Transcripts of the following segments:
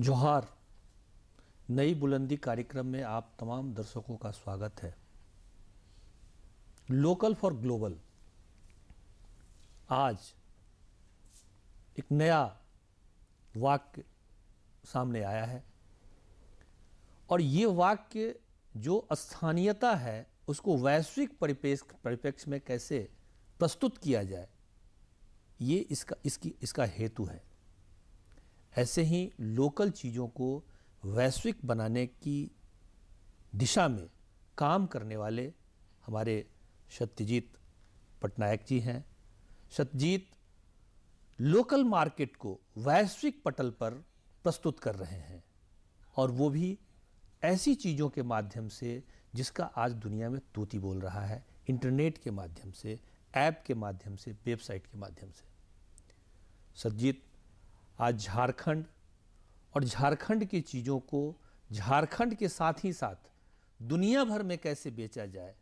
जोहार, नई बुलंदी कार्यक्रम में आप तमाम दर्शकों का स्वागत है। Local for global. आज एक नया वाक्य सामने आया है और ये वाक्य जो स्थानीयता है, उसको वैश्विक परिपेक्ष परिप्रेक्ष्य में कैसे प्रस्तुत किया जाए, ये इसका, इसकी, इसका हेतु है। ऐसे ही लोकल चीज़ों को वैश्विक बनाने की दिशा में काम करने वाले हमारे सत्यजीत पटनायक जी हैं। सत्यजीत लोकल मार्केट को वैश्विक पटल पर प्रस्तुत कर रहे हैं और वो भी ऐसी चीज़ों के माध्यम से जिसका आज दुनिया में तूती बोल रहा है, इंटरनेट के माध्यम से, ऐप के माध्यम से, वेबसाइट के माध्यम से। सज्जीत आज झारखंड और झारखंड की चीज़ों को झारखंड के साथ ही साथ दुनिया भर में कैसे बेचा जाए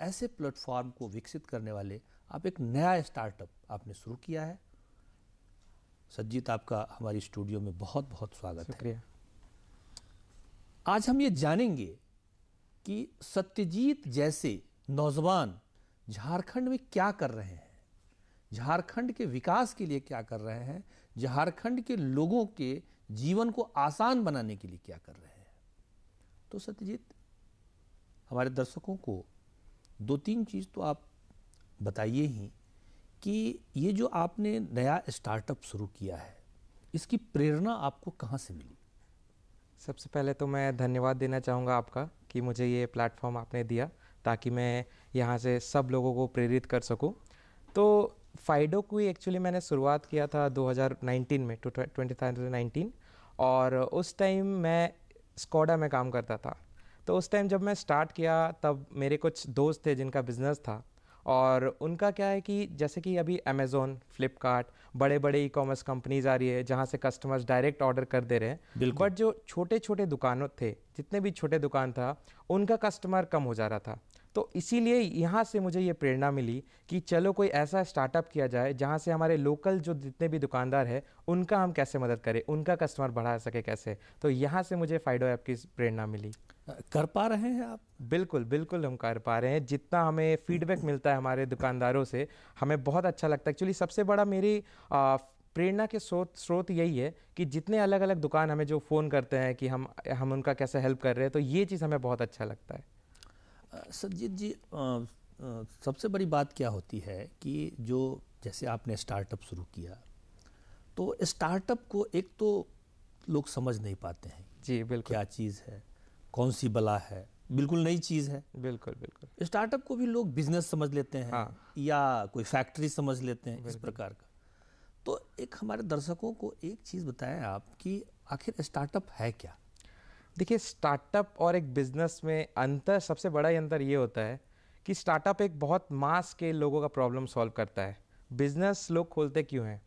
ऐसे प्लेटफॉर्म को विकसित करने वाले आप एक नया स्टार्टअप आपने शुरू किया है। सज्जीत आपका हमारी स्टूडियो में बहुत बहुत स्वागत शुक्रिया। है आज हम ये जानेंगे कि सत्यजीत जैसे नौजवान झारखंड में क्या कर रहे हैं। झारखंड के विकास के लिए क्या कर रहे हैं? झारखंड के लोगों के जीवन को आसान बनाने के लिए क्या कर रहे हैं? तो सत्यजीत, हमारे दर्शकों को दो तीन चीज़ तो आप बताइए ही कि ये जो आपने नया स्टार्टअप शुरू किया है, इसकी प्रेरणा आपको कहाँ से मिली? सबसे पहले तो मैं धन्यवाद देना चाहूँगा आपका कि मुझे ये प्लेटफॉर्म आपने दिया ताकि मैं यहाँ से सब लोगों को प्रेरित कर सकूँ। तो फाइडो को ही एक्चुअली मैंने शुरुआत किया था 2019 में ट्वेंटी नाइनटीन। और उस टाइम मैं स्कोडा में काम करता था। तो उस टाइम जब मैं स्टार्ट किया तब मेरे कुछ दोस्त थे जिनका बिज़नेस था। और उनका क्या है कि जैसे कि अभी अमेज़ोन फ्लिपकार्ट बड़े बड़े ई कॉमर्स कंपनीज़ आ रही है जहाँ से कस्टमर्स डायरेक्ट ऑर्डर कर दे रहे हैं। बट जो छोटे छोटे दुकानों थे जितने भी छोटे दुकान था उनका कस्टमर कम हो जा रहा था। तो इसीलिए यहाँ से मुझे ये प्रेरणा मिली कि चलो कोई ऐसा स्टार्टअप किया जाए जहाँ से हमारे लोकल जो जितने भी दुकानदार हैं उनका हम कैसे मदद करें उनका कस्टमर बढ़ा सके कैसे? तो यहाँ से मुझे फाइडो ऐप की प्रेरणा मिली। कर पा रहे हैं आप? बिल्कुल बिल्कुल हम कर पा रहे हैं। जितना हमें फीडबैक मिलता है हमारे दुकानदारों से हमें बहुत अच्छा लगता है। एक्चुअली सबसे बड़ा मेरी प्रेरणा के स्रोत स्रोत यही है कि जितने अलग अलग दुकान हमें जो फ़ोन करते हैं कि हम हम उनका कैसे हेल्प कर रहे हैं तो ये चीज़ हमें बहुत अच्छा लगता है। सज्जित जी सबसे बड़ी बात क्या होती है कि जो जैसे आपने स्टार्टअप शुरू किया तो स्टार्टअप को एक तो लोग समझ नहीं पाते हैं जी बिल्कुल। क्या चीज़ है कौन सी बला है बिल्कुल नई चीज़ है। बिल्कुल बिल्कुल। स्टार्टअप को भी लोग बिज़नेस समझ लेते हैं हाँ। या कोई फैक्ट्री समझ लेते हैं इस प्रकार का। तो एक हमारे दर्शकों को एक चीज़ बताएँ आप कि आखिर स्टार्टअप है क्या? देखिए स्टार्टअप और एक बिज़नेस में अंतर सबसे बड़ा ही अंतर ये होता है कि स्टार्टअप एक बहुत मास के लोगों का प्रॉब्लम सॉल्व करता है। बिज़नेस लोग खोलते क्यों हैं?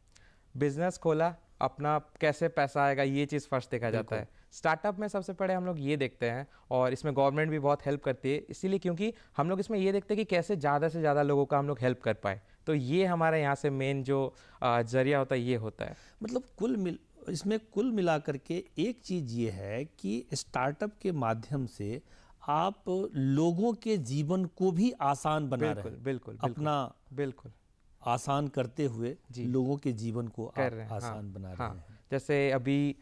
बिज़नेस खोला अपना कैसे पैसा आएगा ये चीज़ फ़र्स्ट देखा जाता है। स्टार्टअप में सबसे पहले हम लोग ये देखते हैं और इसमें गवर्नमेंट भी बहुत हेल्प करती है इसीलिए क्योंकि हम लोग इसमें ये देखते हैं कि कैसे ज़्यादा से ज़्यादा लोगों का हम लोग हेल्प कर पाए। तो ये हमारे यहाँ से मेन जो ज़रिया होता है ये होता है। मतलब कुल मिल इसमें कुल मिलाकर के एक चीज़ ये है कि स्टार्टअप के माध्यम से आप लोगों के जीवन को भी आसान बना बिल्कुल, रहे बिल्कुल, बिल्कुल अपना बिल्कुल। आसान करते हुए लोगों के जीवन को कर रहे हैं, आसान हाँ, बना रहे हाँ, हैं। जैसे अभी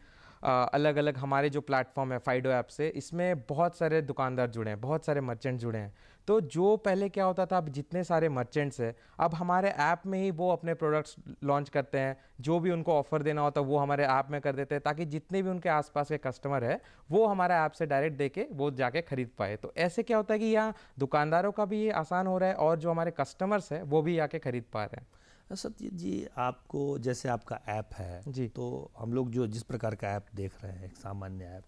आ, अलग अलग हमारे जो प्लेटफॉर्म है फाइडो ऐप से इसमें बहुत सारे दुकानदार जुड़े हैं बहुत सारे मर्चेंट जुड़े हैं। तो जो पहले क्या होता था अब जितने सारे मर्चेंट्स हैं अब हमारे ऐप में ही वो अपने प्रोडक्ट्स लॉन्च करते हैं। जो भी उनको ऑफ़र देना होता है वो हमारे ऐप में कर देते हैं ताकि जितने भी उनके आसपास के कस्टमर है वो हमारे ऐप से डायरेक्ट दे के वो जाके खरीद पाए। तो ऐसे क्या होता है कि यहाँ दुकानदारों का भी ये आसान हो रहा है और जो हमारे कस्टमर्स हैं वो भी आके खरीद पा रहे हैं। सत्यजीत जी आपको जैसे आपका ऐप है जी। तो हम लोग जो जिस प्रकार का ऐप देख रहे हैं एक सामान्य ऐप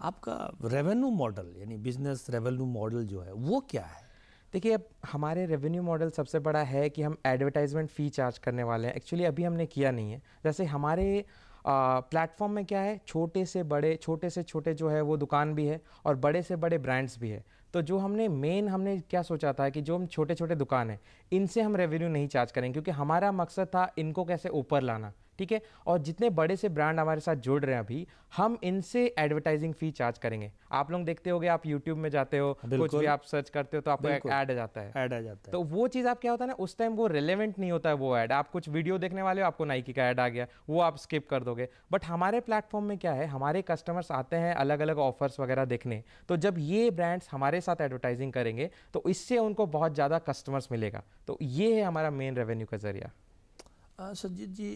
आपका रेवेन्यू मॉडल यानी बिज़नेस रेवेन्यू मॉडल जो है, वो क्या है? देखिए, अब हमारे रेवेन्यू मॉडल सबसे बड़ा है कि हम एडवर्टाइजमेंट फ़ी चार्ज करने वाले हैं। एक्चुअली अभी हमने किया नहीं है। जैसे हमारे प्लेटफॉर्म में क्या है, छोटे से बड़े, छोटे से छोटे जो है, वो दुकान भी है और बड़े से बड़े ब्रांड्स भी है। तो जो हमने मेन हमने क्या सोचा था कि जो हम छोटे छोटे दुकान हैं, इनसे हम रेवेन्यू नहीं चार्ज करेंगे, क्योंकि हमारा मकसद था इनको कैसे ऊपर लाना। ठीक है? और जितने बड़े से ब्रांड हमारे साथ जुड़ रहे हैं अभी हम इनसे एडवर्टाइजिंग फ़ी चार्ज करेंगे। आप लोग देखते होगे आप यूट्यूब में जाते हो कुछ भी आप सर्च करते हो तो आपको एक ऐड आ जाता है। ऐड आ जाता है। तो वो चीज़ आप क्या होता है ना उस टाइम वो रिलेवेंट नहीं होता है वो ऐड आप कुछ वीडियो देखने वाले हो आपको नाइकी का ऐड आ गया वो आप स्किप कर दोगे। बट हमारे प्लेटफॉर्म में क्या है हमारे कस्टमर्स आते हैं अलग अलग ऑफर्स वगैरह देखने। तो जब ये ब्रांड्स हमारे साथ एडवर्टाइजिंग करेंगे तो इससे उनको बहुत ज़्यादा कस्टमर्स मिलेगा। तो ये है हमारा मेन रेवेन्यू का ज़रिया। आ, जी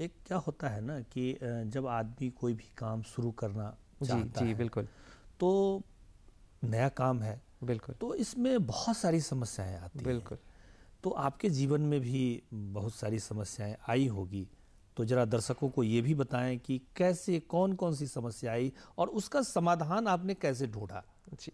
एक क्या होता है ना कि जब आदमी कोई भी काम शुरू करना जी चाहता जी है बिल्कुल। तो नया काम है। बिल्कुल। तो इसमें बहुत सारी समस्याएँ आती हैं। बिल्कुल। तो आपके जीवन में भी बहुत सारी समस्याएँ आई होगी। तो जरा दर्शकों को ये भी बताएँ कि कैसे कौन कौन सी समस्या आई और उसका समाधान आपने कैसे ढूंढा? जी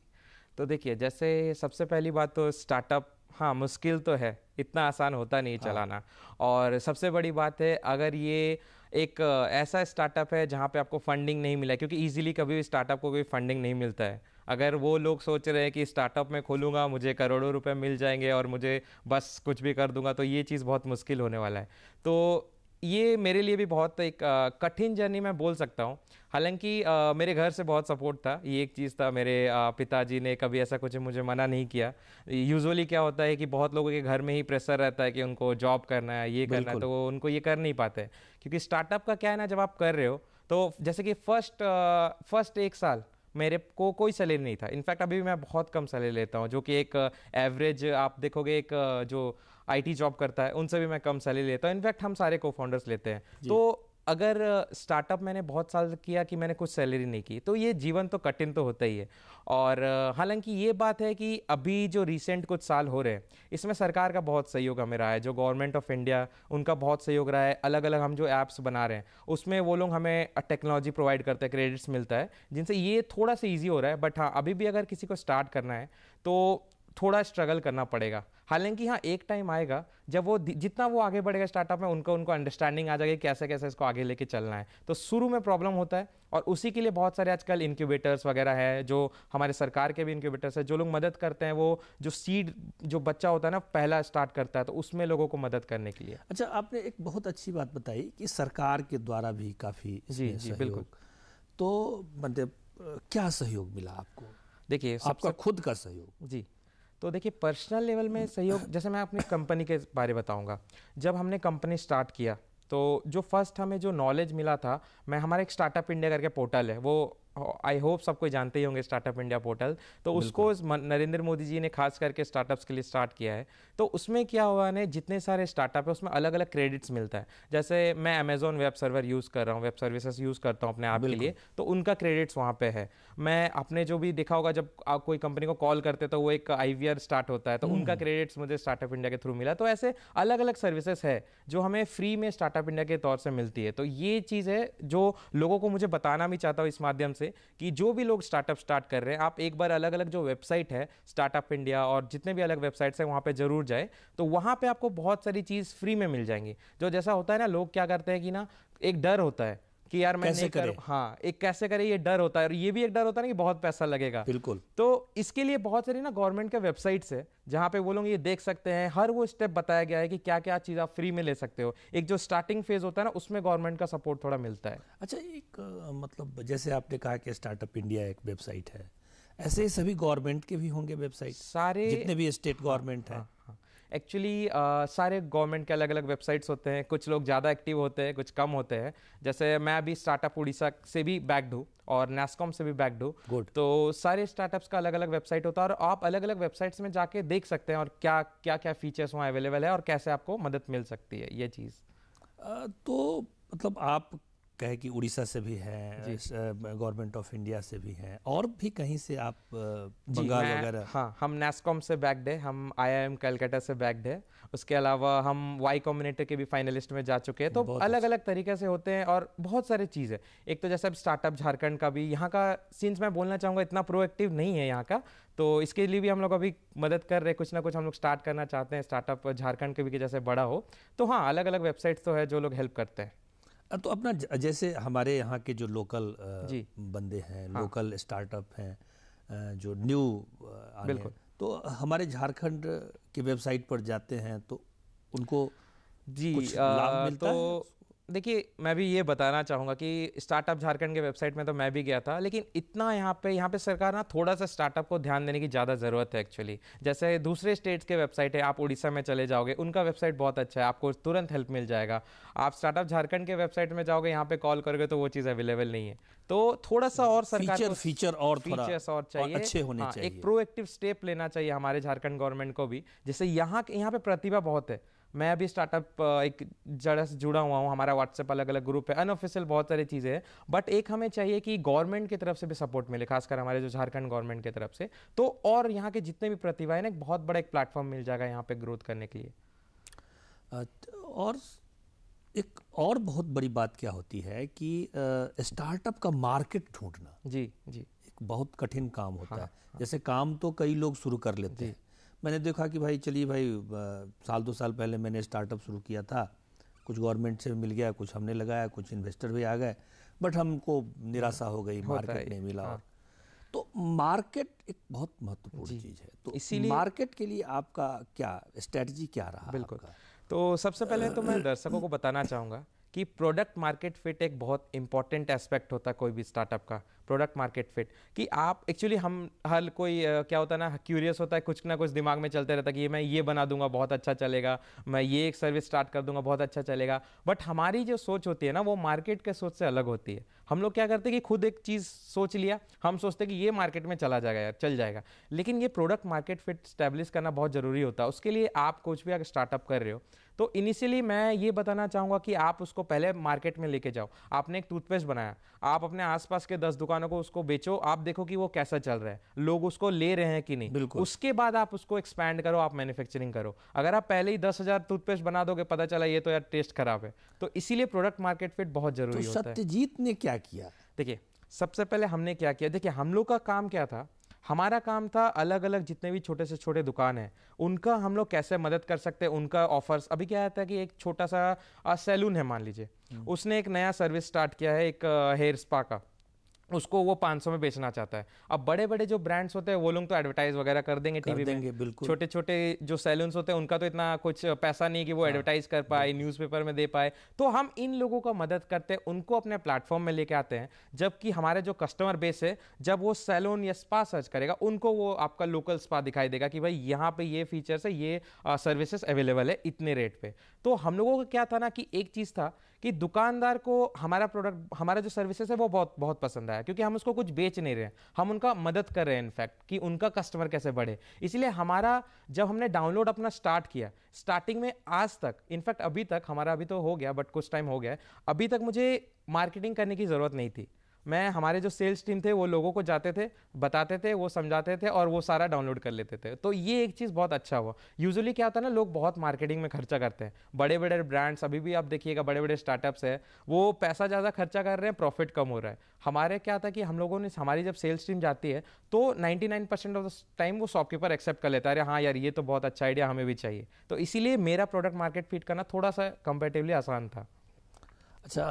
तो देखिए जैसे सबसे पहली बात तो स्टार्टअप हाँ मुश्किल तो है। इतना आसान होता नहीं हाँ। चलाना। और सबसे बड़ी बात है अगर ये एक ऐसा स्टार्टअप है जहाँ पे आपको फंडिंग नहीं मिला क्योंकि इजीली कभी भी स्टार्टअप को कोई फंडिंग नहीं मिलता है। अगर वो लोग सोच रहे हैं कि स्टार्टअप में खोलूँगा मुझे करोड़ों रुपए मिल जाएँगे और मुझे बस कुछ भी कर दूँगा तो ये चीज़ बहुत मुश्किल होने वाला है। तो ये मेरे लिए भी बहुत एक कठिन जर्नी मैं बोल सकता हूँ। हालाँकि मेरे घर से बहुत सपोर्ट था। ये एक चीज़ था मेरे पिताजी ने कभी ऐसा कुछ मुझे मना नहीं किया। यूजुअली क्या होता है कि बहुत लोगों के घर में ही प्रेशर रहता है कि उनको जॉब करना है ये करना है तो वो उनको ये कर नहीं पाते। क्योंकि स्टार्टअप का क्या है ना जब आप कर रहे हो तो जैसे कि फ़र्स्ट फ़र्स्ट एक साल मेरे को कोई सैलरी नहीं था। इनफैक्ट अभी भी मैं बहुत कम सैलरी लेता हूँ जो कि एक एवरेज आप देखोगे एक जो आईटी जॉब करता है उनसे भी मैं कम सैलरी लेता हूँ। इनफैक्ट हम सारे को फाउंडर्स लेते हैं। तो अगर स्टार्टअप मैंने बहुत साल किया कि मैंने कुछ सैलरी नहीं की तो ये जीवन तो कठिन तो होता ही है। और हालाँकि ये बात है कि अभी जो रिसेंट कुछ साल हो रहे हैं इसमें सरकार का बहुत सहयोग हमें रहा है जो गवर्नमेंट ऑफ़ इंडिया उनका बहुत सहयोग रहा है। अलग अलग हम जो ऐप्स बना रहे हैं उसमें वो लोग हमें टेक्नोलॉजी प्रोवाइड करते हैं क्रेडिट्स मिलता है जिनसे ये थोड़ा सा ईजी हो रहा है। बट हाँ अभी भी अगर किसी को स्टार्ट करना है तो थोड़ा स्ट्रगल करना पड़ेगा। हालाँकि हाँ एक टाइम आएगा जब वो जितना वो आगे बढ़ेगा स्टार्टअप में उनको उनको अंडरस्टैंडिंग आ जाएगी कैसे कैसे इसको आगे लेके चलना है। तो शुरू में प्रॉब्लम होता है और उसी के लिए बहुत सारे आजकल इनक्यूबेटर्स वगैरह है जो हमारे सरकार के भी इनक्यूबेटर्स है जो लोग मदद करते हैं वो जो सीड जो बच्चा होता है ना पहला स्टार्ट करता है तो उसमें लोगों को मदद करने के लिए। अच्छा आपने एक बहुत अच्छी बात बताई कि सरकार के द्वारा भी काफ़ी जी, जी, बिल्कुल। तो मतलब क्या सहयोग मिला आपको? देखिए आपका खुद का सहयोग। जी। तो देखिए पर्सनल लेवल में सहयोग, जैसे मैं अपनी कंपनी के बारे बताऊँगा। जब हमने कंपनी स्टार्ट किया तो जो फ़र्स्ट हमें जो नॉलेज मिला था, मैं, हमारा एक स्टार्टअप इंडिया करके पोर्टल है, वो आई होप सब कोई जानते ही होंगे स्टार्टअप इंडिया पोर्टल तो उसको नरेंद्र मोदी जी ने खास करके स्टार्टअप्स के लिए स्टार्ट किया है। तो उसमें क्या हुआ ने जितने सारे स्टार्टअप है उसमें अलग अलग क्रेडिट्स मिलता है। जैसे मैं अमेजोन वेब सर्वर यूज़ कर रहा हूँ वेब सर्विसेज़ यूज़ करता हूँ अपने आप के लिए तो उनका क्रेडिट्स वहाँ पे है। मैं अपने जो भी देखा होगा जब आप कोई कंपनी को कॉल करते तो वो एक आईवीआर स्टार्ट होता है तो उनका क्रेडिट्स मुझे स्टार्टअप इंडिया के थ्रू मिला। तो ऐसे अलग अलग सर्विसेज़ है जो हमें फ्री में स्टार्टअप इंडिया के तौर से मिलती है। तो ये चीज़ है जो लोगों को मुझे बताना भी चाहता हूँ इस माध्यम से कि जो भी लोग स्टार्टअप स्टार्ट कर रहे हैं, आप एक बार अलग अलग जो वेबसाइट है स्टार्टअप इंडिया और जितने भी अलग वेबसाइट्स हैं, वहाँ पर ज़रूर जाए। तो वहाँ पर आपको बहुत सारी चीज़ फ्री में मिल जाएँगी। जो जैसा होता है ना, लोग क्या करते हैं कि ना, एक डर होता है। कि यार मैं कैसे नहीं करूँ? हाँ एक कैसे करें? ये डर होता है। और ये भी एक डर होता है ना कि बहुत पैसा लगेगा। बिल्कुल। तो इसके लिए बहुत सारी ना गवर्नमेंट के वेबसाइट्स है जहाँ पे वो लोग ये देख सकते हैं। हर वो स्टेप बताया गया है कि क्या क्या चीज़ आप फ्री में ले सकते हो। एक जो स्टार्टिंग फ़ेज़ होता है ना उसमें गवर्नमेंट का सपोर्ट थोड़ा मिलता है। अच्छा एक मतलब जैसे आपने कहा कि स्टार्टअप इंडिया एक वेबसाइट है ऐसे सभी गवर्नमेंट के भी होंगे वेबसाइट सारे जितने भी स्टेट गवर्नमेंट है। एक्चुअली सारे गवर्नमेंट के अलग अलग वेबसाइट्स होते हैं। कुछ लोग ज़्यादा एक्टिव होते हैं कुछ कम होते हैं। जैसे मैं अभी स्टार्टअप उड़ीसा से भी बैक्ड हूँ और नेस्कॉम से भी बैक्ड हूँ। गुड तो सारे स्टार्टअप्स का अलग अलग वेबसाइट होता है और आप अलग अलग वेबसाइट्स में जाके देख सकते हैं और क्या क्या क्या फीचर्स वहाँ अवेलेबल है और कैसे आपको मदद मिल सकती है ये चीज़। तो मतलब आप कहे कि उड़ीसा से भी हैं गवर्नमेंट ऑफ़ इंडिया से भी हैं और भी कहीं से आप बंगाल वगैरह? हाँ हम नेस्कॉम से बैक्ड है हम आईआईएम कलकत्ता से बैक्ड है उसके अलावा हम वाई कॉम्बिनेटर के भी फाइनलिस्ट में जा चुके हैं तो अलग अलग तरीके से होते हैं और बहुत सारी चीज़ है। एक तो जैसे अब स्टार्टअप झारखंड का भी यहाँ का सीन्स मैं बोलना चाहूँगा इतना प्रोएक्टिव नहीं है यहाँ का तो इसके लिए भी हम लोग अभी मदद कर रहे हैं कुछ ना कुछ हम लोग स्टार्ट करना चाहते हैं स्टार्टअप झारखंड के भी जैसे बड़ा हो तो हाँ अलग अलग वेबसाइट्स तो है जो लोग हेल्प करते हैं। तो अपना जैसे हमारे यहाँ के जो लोकल। बंदे हैं हाँ। लोकल स्टार्टअप हैं जो न्यू आने बिल्कुल। तो हमारे झारखंड की वेबसाइट पर जाते हैं तो उनको जी कुछ आ, लाभ मिलता तो देखिए मैं भी ये बताना चाहूँगा कि स्टार्टअप झारखंड के वेबसाइट में तो मैं भी गया था लेकिन इतना यहाँ पे यहाँ पे सरकार ना थोड़ा सा स्टार्टअप को ध्यान देने की ज़्यादा ज़रूरत है एक्चुअली जैसे दूसरे स्टेट्स के वेबसाइट है आप उड़ीसा में चले जाओगे उनका वेबसाइट बहुत अच्छा है आपको तुरंत हेल्प मिल जाएगा। आप स्टार्टअप झारखंड के वेबसाइट में जाओगे यहाँ पे कॉल करोगे तो वो चीज़ अवेलेबल नहीं है। तो थोड़ा सा और सरकार फीचर फीचर और फीचर्स और चाहिए। और अच्छे होने हाँ, चाहिए। एक प्रोएक्टिव स्टेप लेना चाहिए हमारे झारखंड गवर्नमेंट को भी जैसे यहाँ यहाँ पे प्रतिभा बहुत है। मैं अभी स्टार्टअप एक जड़ से जुड़ा हुआ हूँ हमारा व्हाट्सएप अलग अलग ग्रुप है अनऑफिशियल बहुत सारी चीज़ें हैं बट एक हमें चाहिए कि गवर्नमेंट की तरफ़ से भी सपोर्ट मिले खासकर हमारे जो झारखंड गवर्नमेंट की तरफ़ से। तो और यहाँ के जितने भी प्रतिभा है ना एक बहुत बड़ा एक प्लेटफॉर्म मिल जाएगा यहाँ पे ग्रोथ करने के लिए। और एक और बहुत बड़ी बात क्या होती है कि स्टार्टअप का मार्केट ढूंढना जी जी। एक बहुत कठिन काम होता हाँ, है। हाँ, जैसे काम तो कई लोग शुरू कर लेते हैं मैंने देखा कि भाई चलिए भाई साल दो साल पहले मैंने स्टार्टअप शुरू किया था। कुछ गवर्नमेंट से मिल गया कुछ हमने लगाया कुछ इन्वेस्टर भी आ गए बट हमको निराशा हो गई मार्केट नहीं मिला। हाँ। तो मार्केट एक बहुत महत्वपूर्ण चीज़ है। तो इसीलिए मार्केट के लिए आपका क्या स्ट्रेटजी क्या रहा बिल्कुल। तो सबसे पहले तो मैं दर्शकों को बताना चाहूँगा कि प्रोडक्ट मार्केट फिट एक बहुत इंपॉर्टेंट एस्पेक्ट होता है कोई भी स्टार्टअप का। प्रोडक्ट मार्केट फिट कि आप एक्चुअली हम हर कोई क्या होता है ना क्यूरियस होता है, कुछ ना कुछ दिमाग में चलते रहता है कि मैं ये बना दूँगा, बहुत अच्छा चलेगा, मैं ये एक सर्विस स्टार्ट कर दूँगा, बहुत अच्छा चलेगा। बट हमारी जो सोच होती है ना, वो मार्केट के सोच से अलग होती है। हम लोग क्या करते हैं कि खुद एक चीज़ सोच लिया, हम सोचते हैं कि ये मार्केट में चला जाएगा यार चल जाएगा। लेकिन ये प्रोडक्ट मार्केट फिट स्टैब्लिश करना बहुत ज़रूरी होता है। उसके लिए आप कुछ भी अगर स्टार्टअप कर रहे हो तो इनिशियली मैं ये बताना चाहूँगा कि आप उसको पहले मार्केट में लेके जाओ। आपने एक टूथपेस्ट बनाया, आप अपने आसपास के दस दुकानों को उसको बेचो आप देखो कि वो कैसा चल रहा है। लोग उसको ले रहे हैं कि नहीं? बिल्कुल। उसके बाद आप उसको एक्सपैंड करो आप मैन्युफैक्चरिंग करो। अगर आप पहले ही दस हज़ार टूथपेस्ट बना दोगे पता चला ये तो यार टेस्ट खराब है। तो इसीलिए प्रोडक्ट मार्केट फिट बहुत ज़रूरी तो होता है। सत्यजीत ने क्या किया? देखिए सबसे पहले हमने क्या किया? देखिए हम लोग का काम क्या था? हमारा काम था अलग अलग जितने भी छोटे से छोटे दुकान हैं उनका हम लोग कैसे मदद कर सकते हैं? उनका ऑफर्स अभी क्या आता है कि एक छोटा सा सैलून है मान लीजिए। हम्म। उसने एक नया सर्विस स्टार्ट किया है एक हेयर स्पा का। उसको वो 500 में बेचना चाहता है। अब बड़े बड़े जो ब्रांड्स होते हैं वो लोग तो एडवर्टाइज वगैरह कर देंगे टीवी में। बिल्कुल। छोटे छोटे जो सैलून्स होते हैं उनका तो इतना कुछ पैसा नहीं कि वो एडवर्टाइज हाँ, कर पाए न्यूज़पेपर में दे पाए। तो हम इन लोगों का मदद करते हैं उनको अपने प्लेटफॉर्म में लेके आते हैं जबकि हमारे जो कस्टमर बेस है जब वो सैलून या स्पा सर्च करेगा उनको वो आपका लोकल स्पा दिखाई देगा कि भाई यहाँ पे ये फीचर्स है ये सर्विसेज़ अवेलेबल है इतने रेट पे। तो हम लोगों का क्या था ना कि एक चीज़ था कि दुकानदार को हमारा प्रोडक्ट हमारा जो सर्विसेज़ है, वो बहुत बहुत पसंद आया, क्योंकि हम उसको कुछ बेच नहीं रहे हम उनका मदद कर रहे हैं इनफैक्ट कि उनका कस्टमर कैसे बढ़े। इसलिए हमारा, जब हमने डाउनलोड अपना स्टार्ट किया स्टार्टिंग में आज तक इनफैक्ट अभी तक, हमारा अभी तो हो गया बट कुछ टाइम हो गया अभी तक मुझे मार्केटिंग करने की ज़रूरत नहीं थी। मैं, हमारे जो सेल्स टीम थे, वो लोगों को जाते थे, बताते थे, वो समझाते थे और वो सारा डाउनलोड कर लेते थे। तो ये एक चीज़ बहुत अच्छा हुआ। यूजुअली क्या होता है ना, लोग बहुत मार्केटिंग में खर्चा करते हैं। बड़े बड़े ब्रांड्स अभी भी आप देखिएगा बड़े बड़े स्टार्टअप्स है, वो पैसा ज़्यादा खर्चा कर रहे हैं प्रॉफिट कम हो रहा है। हमारे क्या था कि हम लोगों ने, हमारी जब सेल्स टीम जाती है तो 99 परसेंट ऑफ़ द टाइम वो शॉपकीपर एक्सेप्ट कर लेता है, अरे हाँ यार, ये तो बहुत अच्छा आइडिया हमें भी चाहिए। तो इसीलिए मेरा प्रोडक्ट मार्केट फिट करना थोड़ा सा कंपेरेटिवली आसान था। अच्छा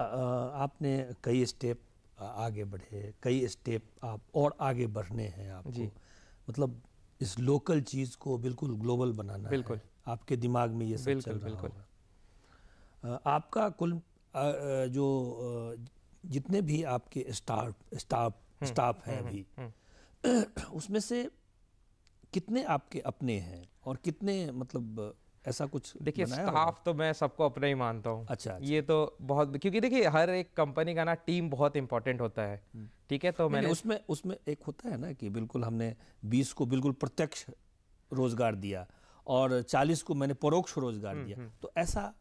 आपने कई स्टेप आगे बढ़े कई स्टेप आप और आगे बढ़ने हैं आप जी। मतलब इस लोकल चीज़ को बिल्कुल ग्लोबल बनाना बिल्कुल। है। आपके दिमाग में ये सब बिल्कुल, चल रहा बिल्कुल। होगा। आपका कुल जो जितने भी आपके स्टाफ स्टाफ स्टाफ हैं अभी हम्म, हम्म। उसमें से कितने आपके अपने हैं? और कितने मतलब ऐसा कुछ देखिए स्टाफ तो मैं सबको अपना ही मानता हूँ। अच्छा, अच्छा। ये तो बहुत क्योंकि देखिए हर एक कंपनी का ना टीम बहुत इंपॉर्टेंट होता है। हम्म। ठीक है तो मैंने उसमें उसमें एक होता है ना कि बिल्कुल हमने बीस को बिल्कुल प्रत्यक्ष रोज़गार दिया और चालीस को मैंने परोक्ष रोज़गार हम्म, दिया। हम्म। तो ऐसा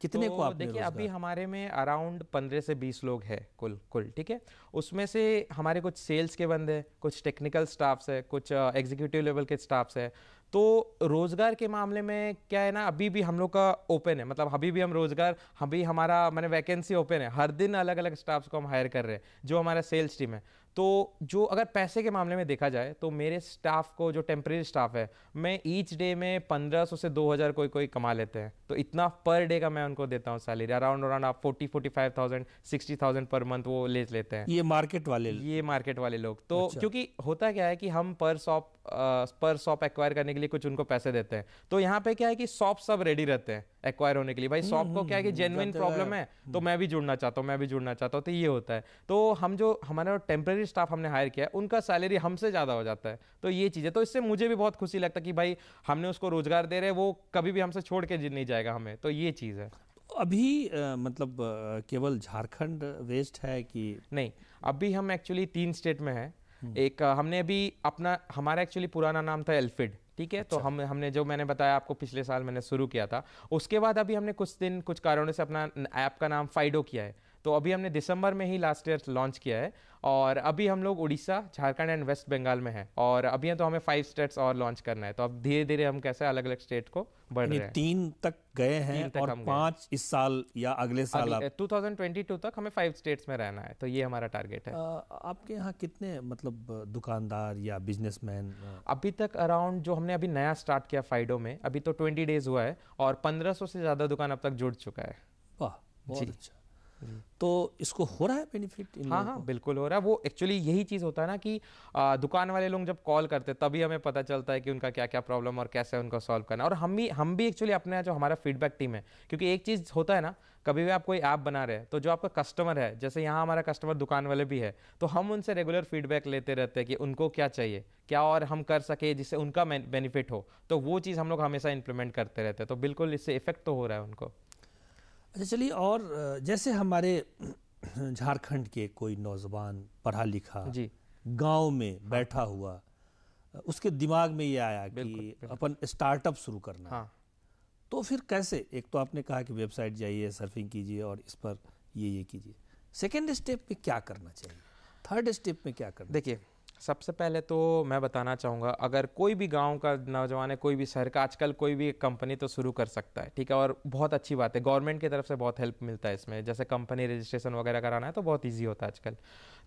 कितने तो को आपने देखिए अभी हमारे में अराउंड पंद्रह से बीस लोग हैं कुल कुल ठीक है? उसमें से हमारे कुछ सेल्स के बंदे कुछ टेक्निकल स्टाफ्स है कुछ एग्जीक्यूटिव लेवल के स्टाफ्स है तो रोज़गार के मामले में क्या है ना, अभी भी हम लोग का ओपन है। मतलब अभी भी हम रोज़गार, अभी हमारा, मैंने वैकेंसी ओपन है। हर दिन अलग अलग स्टाफ्स को हम हायर कर रहे हैं, जो हमारा सेल्स टीम है। तो जो अगर पैसे के मामले में देखा जाए तो मेरे स्टाफ को जो टेम्प्रेरी स्टाफ है मैं ईच डे में 1500 से 2000 कोई कोई कमा लेते हैं। तो इतना पर डे का मैं उनको देता हूँ सैलरी अराउंड अराउंड आप forty forty five thousand sixty thousand per month वो ले लेते हैं। ये मार्केट वाले ये मार्केट वाले लोग। तो अच्छा। क्योंकि होता क्या है कि हम पर शॉप पर शॉप एक्वायर करने के लिए कुछ उनको पैसे देते हैं। तो यहाँ पे क्या है कि शॉप सब रेडी रहते हैं एक्वायर होने के लिए। भाई शॉप को क्या है कि जेनविन हम्म, प्रॉब्लम है। तो मैं भी जुड़ना चाहता हूँ मैं भी जुड़ना चाहता हूँ तो ये होता है। तो हम जो हमारा टेम्प्रेरी स्टाफ हमने हायर किया है उनका सैलरी हमसे ज़्यादा हो जाता है। तो ये चीज़ है। तो इससे मुझे भी बहुत खुशी लगता है कि भाई हमने उसको रोज़गार दे रहे हैं वो कभी भी हमसे छोड़ के नहीं जाएगा हमें। तो ये चीज़ है। तो अभी अ, मतलब केवल झारखंड वेस्ट है कि नहीं अभी हम एक्चुअली तीन स्टेट में हैं। एक हमने अभी अपना हमारा एक्चुअली पुराना नाम था एल्फिड ठीक है? अच्छा। तो हम हमने जो मैंने बताया आपको पिछले साल मैंने शुरू किया था। उसके बाद अभी हमने कुछ दिन कुछ कारणों से अपना ऐप का नाम फाइडो किया है। तो अभी हमने दिसंबर में ही लास्ट ईयर लॉन्च किया है और अभी हम लोग उड़ीसा झारखंड एंड वेस्ट बंगाल में हैं और अभी तो हमें फाइव स्टेट्स और लॉन्च करना है। तो अब धीरे धीरे हम कैसे अलग अलग स्टेट को बढ़ रहे हैं। तीन तक गए हैं तक और पाँच इस साल या अगले साल आप अगले- 2022 तक हमें फाइव स्टेट्स में रहना है तो ये हमारा टारगेट है। अ, आपके यहाँ कितने मतलब दुकानदार या बिजनेसमैन अभी तक अराउंड जो हमने अभी नया स्टार्ट किया फाइडो में अभी तो 20 डेज़ हुआ है और 1500 से ज़्यादा दुकान अब तक जुड़ चुका है। वाह बहुत। अच्छा। तो इसको हो रहा है बेनिफिट हाँ हाँ बिल्कुल हो रहा है। वो एक्चुअली यही चीज़ होता है ना कि आ, दुकान वाले लोग जब कॉल करते तभी हमें पता चलता है कि उनका क्या क्या प्रॉब्लम और कैसे उनको सॉल्व करना और हम भी हम भी एक्चुअली अपने जो हमारा फीडबैक टीम है क्योंकि एक चीज़ होता है ना कभी भी आप कोई ऐप बना रहे हैं तो जो आपका कस्टमर है जैसे यहाँ हमारा कस्टमर दुकान वाले भी है तो हम उनसे रेगुलर फीडबैक लेते रहते हैं कि उनको क्या चाहिए क्या और हम कर सके जिससे उनका बेनिफिट हो। तो वो चीज़ हम लोग हमेशा इंप्लीमेंट करते रहते हैं। तो बिल्कुल इससे इफ़ेक्ट तो हो रहा है उनको। अच्छा चलिए और जैसे हमारे झारखंड के कोई नौजवान पढ़ा लिखा जी। गाँव में बैठा हुआ उसके दिमाग में ये आया कि बिल्कुल, बिल्कुल। अपन स्टार्टअप शुरू करना हाँ। तो फिर कैसे? एक तो आपने कहा कि वेबसाइट जाइए सर्फिंग कीजिए और इस पर ये ये कीजिए। सेकेंड स्टेप में क्या करना चाहिए? थर्ड स्टेप में क्या करना देखिए सबसे पहले तो मैं बताना चाहूँगा, अगर कोई भी गाँव का नौजवान है, कोई भी शहर का, आजकल कोई भी कंपनी तो शुरू कर सकता है, ठीक है? और बहुत अच्छी बात है, गवर्नमेंट की तरफ़ से बहुत हेल्प मिलता है इसमें। जैसे कंपनी रजिस्ट्रेशन वगैरह कराना है तो बहुत ईजी होता है आजकल।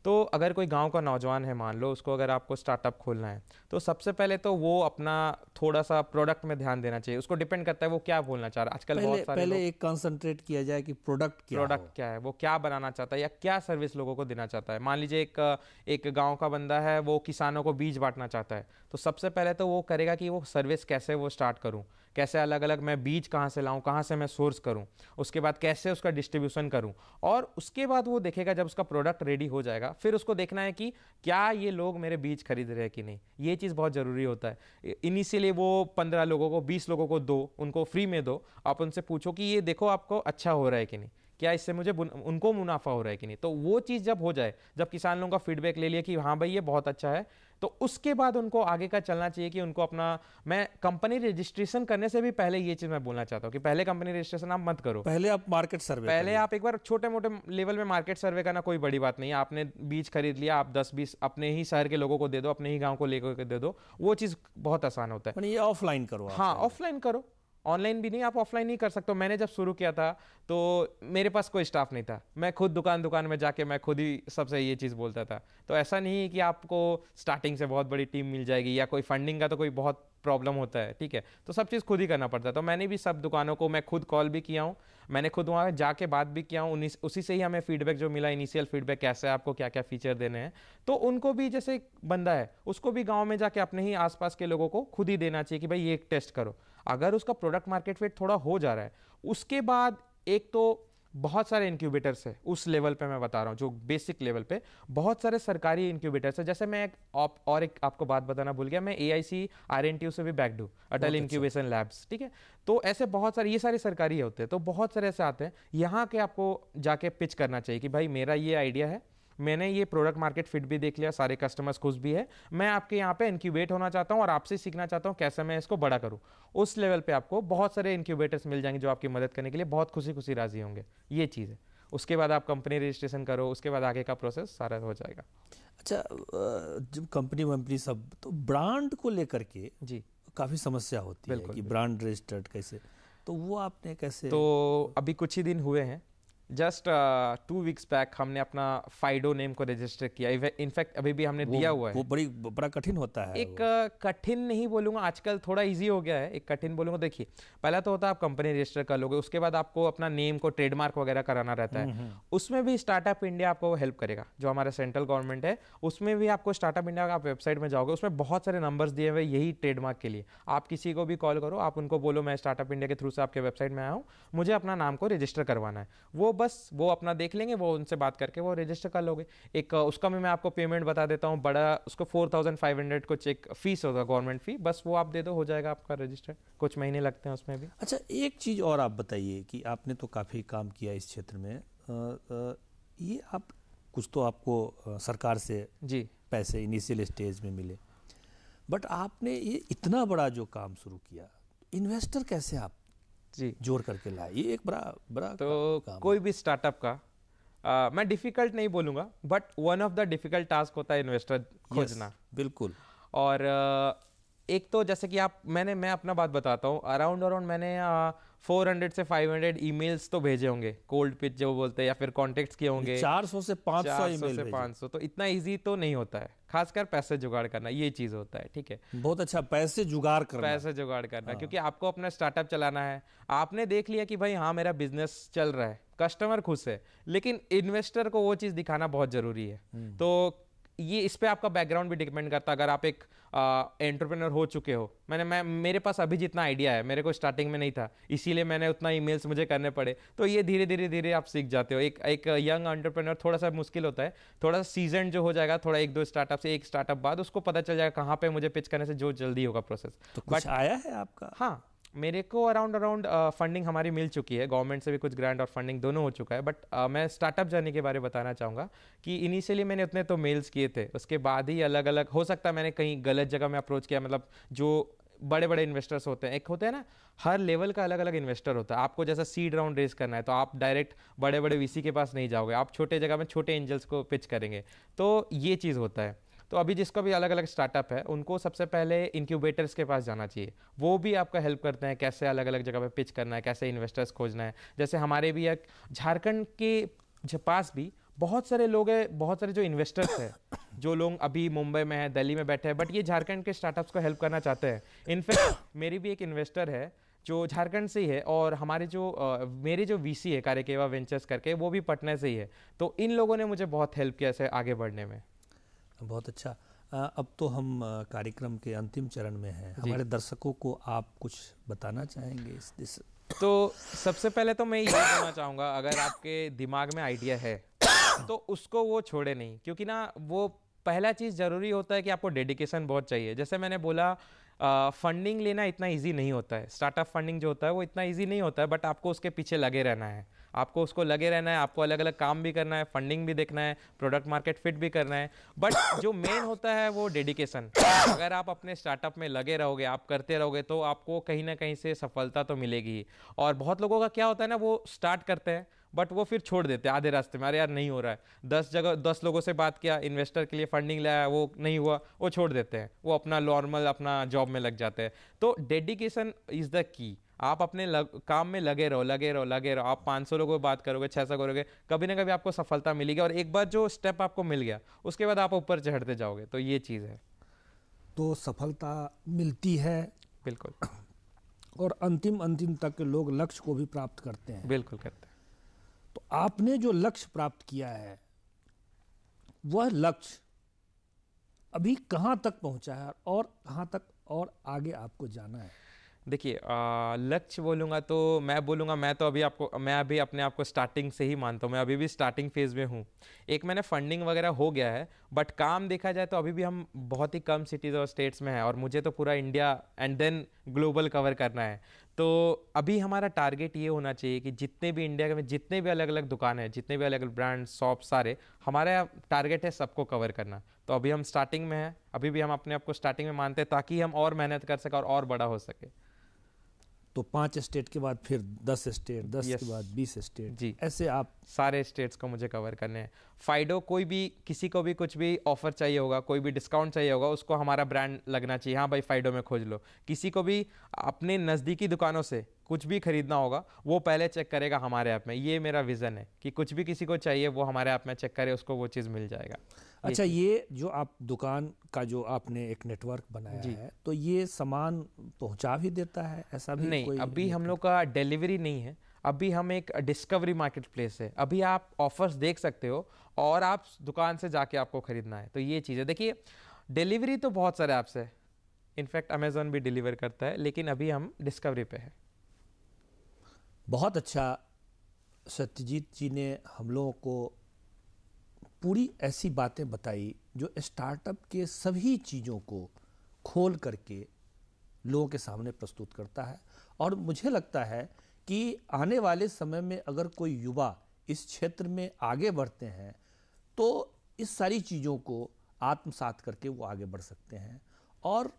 तो अगर कोई गाँव का नौजवान है मान लो उसको अगर आपको स्टार्टअप खोलना है तो सबसे पहले तो वो अपना थोड़ा सा प्रोडक्ट में ध्यान देना चाहिए। उसको डिपेंड करता है वो क्या बोलना चाह रहा है। आजकल पहले बहुत सारे पहले एक कंसंट्रेट किया जाए कि प्रोडक्ट क्या प्रोडक्ट क्या है वो क्या बनाना चाहता है या क्या सर्विस लोगों को देना चाहता है। मान लीजिए एक एक गाँव का बंदा है वो किसानों को बीज बांटना चाहता है तो सबसे पहले तो वो करेगा कि वो सर्विस कैसे वो स्टार्ट करूँ। कैसे अलग अलग मैं बीज कहाँ से लाऊँ, कहाँ से मैं सोर्स करूँ, उसके बाद कैसे उसका डिस्ट्रीब्यूशन करूँ, और उसके बाद वो देखेगा जब उसका प्रोडक्ट रेडी हो जाएगा, फिर उसको देखना है कि क्या ये लोग मेरे बीज खरीद रहे हैं कि नहीं। ये चीज़ बहुत ज़रूरी होता है। इनिशियली वो पंद्रह लोगों को, बीस लोगों को दो, उनको फ्री में दो, आप उनसे पूछो कि ये देखो आपको अच्छा हो रहा है कि नहीं। क्या इससे मुझे उनको मुनाफा हो रहा है कि नहीं? तो वो चीज़ जब हो जाए जब किसान लोगों का फीडबैक ले लिया कि हाँ भाई ये बहुत अच्छा है तो उसके बाद उनको आगे का चलना चाहिए कि उनको अपना मैं कंपनी रजिस्ट्रेशन करने से भी पहले ये चीज़ मैं बोलना चाहता हूँ कि पहले कंपनी रजिस्ट्रेशन आप मत करो। पहले आप मार्केट सर्वे पहले आप एक बार छोटे मोटे लेवल में मार्केट सर्वे करना कोई बड़ी बात नहीं है। आपने बीज खरीद लिया आप दस बीस अपने ही शहर के लोगों को दे दो अपने ही गाँव को लेकर दे दो वो चीज़ बहुत आसान होता है। ये ऑफलाइन करो हाँ ऑफलाइन करो। ऑनलाइन भी नहीं, आप ऑफलाइन नहीं कर सकते मैंने जब शुरू किया था तो मेरे पास कोई स्टाफ नहीं था। मैं खुद दुकान दुकान में जाके मैं खुद ही सबसे ये चीज़ बोलता था। तो ऐसा नहीं है कि आपको स्टार्टिंग से बहुत बड़ी टीम मिल जाएगी या कोई फंडिंग का तो कोई बहुत प्रॉब्लम होता है, ठीक है? तो सब चीज़ खुद ही करना पड़ता है। तो मैंने भी सब दुकानों को, मैं खुद कॉल भी किया हूँ। मैंने खुद वहाँ जाके बात भी किया हूँ। उसी से ही हमें फीडबैक जो मिला इनिशियल फीडबैक कैसे आपको क्या क्या फीचर देने हैं। तो उनको भी जैसे बंदा है, उसको भी गाँव में जाके अपने ही आसपास के लोगों को खुद ही देना चाहिए कि भाई ये टेस्ट करो। अगर उसका प्रोडक्ट मार्केट फिट थोड़ा हो जा रहा है उसके बाद एक तो बहुत सारे इंक्यूबेटर्स है उस लेवल पे मैं बता रहा हूँ जो बेसिक लेवल पे बहुत सारे सरकारी इंक्यूबेटर्स है। जैसे मैं एक आप और एक आपको बात बताना भूल गया मैं A I C R N T से भी back do Atal incubation labs ठीक है? तो ऐसे बहुत सारे ये सारे सरकारी होते हैं तो बहुत सारे ऐसे आते हैं यहाँ के आपको जाके पिच करना चाहिए कि भाई मेरा ये आइडिया है मैंने ये प्रोडक्ट मार्केट फिट भी देख लिया सारे कस्टमर्स खुश भी है। मैं आपके यहाँ पे इंक्यूबेट होना चाहता हूँ और आपसे सीखना चाहता हूँ कैसे मैं इसको बड़ा करूँ। उस लेवल पे आपको बहुत सारे इंक्यूबेटर्स मिल जाएँगे जो आपकी मदद करने के लिए बहुत खुशी खुशी राज़ी होंगे। ये चीज़ है। उसके बाद आप कंपनी रजिस्ट्रेशन करो उसके बाद आगे का प्रोसेस सारा हो जाएगा। अच्छा जब कंपनी वंपनी सब तो ब्रांड को लेकर के जी। काफ़ी समस्या होती है कि ब्रांड रजिस्टर्ड कैसे? तो वो आपने कैसे तो अभी कुछ ही दिन हुए हैं जस्ट टू वीक्स बैक हमने अपना फाइडो नेम को रजिस्टर किया। इनफैक्ट अभी भी हमने दिया हुआ है। वो बड़ी बड़ा कठिन होता है एक कठिन नहीं बोलूँगा आजकल थोड़ा इजी हो गया है। एक कठिन बोलूँगा देखिए पहला तो होता है आप कंपनी रजिस्टर कर लोगे उसके बाद आपको अपना नेम को ट्रेडमार्क वगैरह कराना रहता है। हम्म, हम्म। उसमें भी स्टार्टअप इंडिया आपको हेल्प करेगा जो हमारा सेंट्रल गवर्नमेंट है। उसमें भी आपको स्टार्टअप इंडिया आप वेबसाइट में जाओगे उसमें बहुत सारे नंबर्स दिए हुए यही ट्रेडमार्क के लिए। आप किसी को भी कॉल करो आप उनको बोलो मैं स्टार्टअप इंडिया के थ्रू से आपके वेबसाइट में आया हूँ मुझे अपना नाम को रजिस्टर करवाना है। वो बस वो अपना देख लेंगे वो उनसे बात करके वो रजिस्टर कर लोगे। एक उसका भी मैं आपको पेमेंट बता देता हूँ बड़ा उसको फोर थाउज़ेंड फाइव हंड्रेड कुछ एक फ़ीस होगा गवर्नमेंट फ़ी बस वो आप दे दो हो जाएगा आपका रजिस्टर कुछ महीने लगते हैं उसमें भी। अच्छा एक चीज़ और आप बताइए कि आपने तो काफ़ी काम किया इस क्षेत्र में ये आप कुछ तो आपको सरकार से जी। पैसे इनिशियल स्टेज में मिले। बट आपने ये इतना बड़ा जो काम शुरू किया इन्वेस्टर कैसे आप जी। जोड़ करके लाए ये एक बड़ा बड़ा तो काम कोई भी स्टार्टअप का आ, मैं डिफ़िकल्ट नहीं बोलूँगा but one of the difficult task होता है इन्वेस्टर खोजना। yes, बिल्कुल। और एक तो जैसे कि आप मैंने मैं अपना बात बताता हूँ। अराउंड अराउंड मैंने फोर हंड्रेड से फाइव हंड्रेड ईमेल्स तो भेजे होंगे कोल्ड पिच जो बोलते हैं या फिर कॉन्टेक्ट किए होंगे। चार सौ से पाँच सौ ईमेल से पाँच सौ तो इतना इजी तो नहीं होता है। खासकर पैसे जुगाड़ करना ये चीज़ होता है ठीक है? बहुत अच्छा पैसे जुगाड़ करना। पैसे जुगाड़ करना हाँ। क्योंकि आपको अपना स्टार्टअप चलाना है। आपने देख लिया कि भाई हाँ मेरा बिज़नेस चल रहा है कस्टमर खुश है लेकिन इन्वेस्टर को वो चीज़ दिखाना बहुत ज़रूरी है। हम्म। तो ये इस पे आपका बैकग्राउंड भी डिपेंड करता है। अगर आप एक एंटरप्रेनर हो चुके हो। मैंने मैं मेरे पास अभी जितना आइडिया है मेरे को स्टार्टिंग में नहीं था इसीलिए मैंने उतना ईमेल्स मुझे करने पड़े। तो ये धीरे धीरे धीरे आप सीख जाते हो। एक एक यंग एंटरप्रेनर थोड़ा सा मुश्किल होता है थोड़ा सा सीज़न जो हो जाएगा थोड़ा एक दो स्टार्टअप से एक स्टार्टअप बाद उसको पता चल जाएगा कहाँ पर मुझे पिच करने से जो जल्दी होगा प्रोसेस तो कुछ आया है आपका? हाँ। मेरे को अराउंड अराउंड फंडिंग हमारी मिल चुकी है। गवर्नमेंट से भी कुछ ग्रांट और फंडिंग दोनों हो चुका है। बट uh, मैं स्टार्टअप जर्नी के बारे में बताना चाहूँगा कि इनिशियली मैंने उतने तो मेल्स किए थे। उसके बाद ही अलग अलग हो सकता है मैंने कहीं गलत जगह में अप्रोच किया मतलब जो बड़े बड़े इन्वेस्टर्स होते हैं। एक होते हैं ना हर लेवल का अलग अलग इन्वेस्टर होता है। आपको जैसा सीड राउंड रेस करना है तो आप डायरेक्ट बड़े बड़े वीसी के पास नहीं जाओगे। आप छोटे जगह में छोटे एंजल्स को पिच करेंगे। तो ये चीज़ होता है। तो अभी जिसका भी अलग अलग स्टार्टअप है उनको सबसे पहले इंक्यूबेटर्स के पास जाना चाहिए। वो भी आपका हेल्प करते हैं कैसे अलग अलग जगह पे पिच करना है कैसे इन्वेस्टर्स खोजना है। जैसे हमारे भी एक झारखंड के पास भी बहुत सारे लोग हैं बहुत सारे जो इन्वेस्टर्स हैं जो लोग अभी मुंबई में है दिल्ली में बैठे हैं बट ये झारखंड के स्टार्टअप्स को हेल्प करना चाहते हैं। इनफैक्ट मेरी भी एक इन्वेस्टर है जो झारखंड से ही है और हमारे जो आ, मेरे जो वीसी है कार्यकेवा वेंचर्स करके वो भी पटना से ही है। तो इन लोगों ने मुझे बहुत हेल्प किया ऐसे आगे बढ़ने में। बहुत अच्छा। अब तो हम कार्यक्रम के अंतिम चरण में हैं। हमारे दर्शकों को आप कुछ बताना चाहेंगे इस, इस तो सबसे पहले तो मैं ये कहना चाहूँगा अगर आपके दिमाग में आइडिया है तो उसको वो छोड़े नहीं क्योंकि ना वो पहला चीज़ ज़रूरी होता है कि आपको डेडिकेशन बहुत चाहिए। जैसे मैंने बोला फंडिंग लेना इतना इजी नहीं होता है। स्टार्टअप फंडिंग जो होता है वो इतना इजी नहीं होता है बट आपको उसके पीछे लगे रहना है। आपको उसको लगे रहना है, आपको अलग अलग काम भी करना है फंडिंग भी देखना है प्रोडक्ट मार्केट फिट भी करना है। बट जो मेन होता है वो डेडिकेशन अगर आप अपने स्टार्टअप में लगे रहोगे, आप करते रहोगे तो आपको कहीं ना कहीं से सफलता तो मिलेगी और बहुत लोगों का क्या होता है ना, वो स्टार्ट करते हैं बट वो फिर छोड़ देते हैं आधे रास्ते में, अरे यार, नहीं हो रहा है। दस जगह, दस लोगों से बात किया इन्वेस्टर के लिए फंडिंग लाया, वो नहीं हुआ, वो छोड़ देते हैं। वो अपना नॉर्मल अपना जॉब में लग जाते हैं। तो डेडिकेशन इज़ द की आप अपने लग, काम में लगे रहो लगे रहो लगे रहो। आप 500 लोगों को बात करोगे 600 करोगे कभी ना कभी आपको सफलता मिलेगी और एक बार जो स्टेप आपको मिल गया उसके बाद आप ऊपर चढ़ते जाओगे। तो ये चीज़ है। तो सफलता मिलती है। बिल्कुल। और अंतिम अंतिम तक लोग लक्ष्य को भी प्राप्त करते हैं। बिल्कुल करते हैं। तो आपने जो लक्ष्य प्राप्त किया है वह लक्ष्य अभी कहाँ तक पहुँचा है और कहाँ तक और आगे आपको जाना है? देखिए लक्ष्य बोलूँगा तो मैं बोलूँगा मैं तो अभी आपको मैं अभी अपने आप को स्टार्टिंग से ही मानता हूँ मैं अभी भी स्टार्टिंग फ़ेज़ में हूँ। एक मैंने फंडिंग वगैरह हो गया है बट काम देखा जाए तो अभी भी हम बहुत ही कम सिटीज़ और स्टेट्स में हैं और मुझे तो पूरा India and then global cover करना है। तो अभी हमारा टारगेट ये होना चाहिए कि जितने भी इंडिया में जितने भी अलग अलग दुकान हैं जितने भी अलग अलग ब्रांड शॉप सारे हमारा टारगेट है सबको कवर करना। तो अभी हम स्टार्टिंग में हैं अभी भी हम अपने आप को स्टार्टिंग में मानते हैं ताकि हम और मेहनत कर सकें और, और बड़ा हो सके। तो पाँच स्टेट के बाद फिर दस स्टेट दस yes. के बाद बीस स्टेट जी। ऐसे आप सारे स्टेट्स को मुझे कवर करने हैं। फाइडो कोई भी किसी को भी कुछ भी ऑफ़र चाहिए होगा कोई भी डिस्काउंट चाहिए होगा उसको हमारा ब्रांड लगना चाहिए। हाँ भाई फाइडो में खोज लो। किसी को भी अपने नज़दीकी दुकानों से कुछ भी खरीदना होगा वो पहले चेक करेगा हमारे ऐप में। ये मेरा विज़न है कि कुछ भी किसी को चाहिए वो हमारे ऐप में चेक करे उसको वो चीज़ मिल जाएगा। अच्छा ये जो आप दुकान का जो आपने एक नेटवर्क बनाया है तो ये सामान पहुँचा भी देता है? ऐसा भी नहीं कोई अभी हम लोग का डिलीवरी नहीं है। अभी हम एक डिस्कवरी मार्केट प्लेस है। अभी आप ऑफर्स देख सकते हो और आप दुकान से जाके आपको खरीदना है। तो ये चीज़ है। देखिए डिलीवरी तो बहुत सारे ऐप्स है। इनफैक्ट अमेजोन भी डिलीवर करता है लेकिन अभी हम डिस्कवरी पे है। बहुत अच्छा सत्यजीत जी ने हम लोगों को पूरी ऐसी बातें बताई जो स्टार्टअप के सभी चीज़ों को खोल करके लोगों के सामने प्रस्तुत करता है। और मुझे लगता है कि आने वाले समय में अगर कोई युवा इस क्षेत्र में आगे बढ़ते हैं तो इस सारी चीज़ों को आत्मसात करके वो आगे बढ़ सकते हैं। और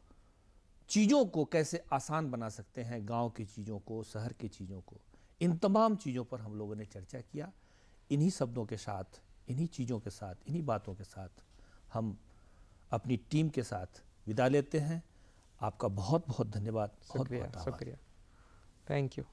चीज़ों को कैसे आसान बना सकते हैं, गाँव की चीज़ों को, शहर की चीज़ों को। इन तमाम चीज़ों पर हम लोगों ने चर्चा किया। इन्हीं शब्दों के साथ इन्हीं चीज़ों के साथ इन्हीं बातों के साथ हम अपनी टीम के साथ विदा लेते हैं। आपका बहुत बहुत धन्यवाद शुक्रिया शुक्रिया। Thank you